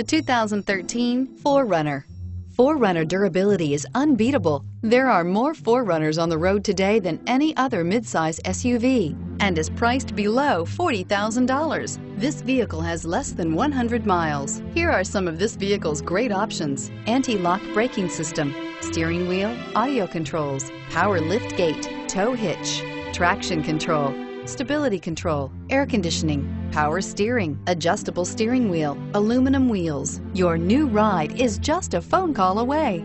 The 2013 4Runner. 4Runner durability is unbeatable. There are more 4Runners on the road today than any other midsize SUV and is priced below $40,000. This vehicle has less than 100 miles. Here are some of this vehicle's great options. Anti-lock braking system, steering wheel, audio controls, power lift gate, tow hitch, traction control, stability control, air conditioning, power steering, adjustable steering wheel, aluminum wheels. Your new ride is just a phone call away.